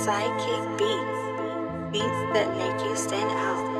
Psychic beats. Beats that make you stand out.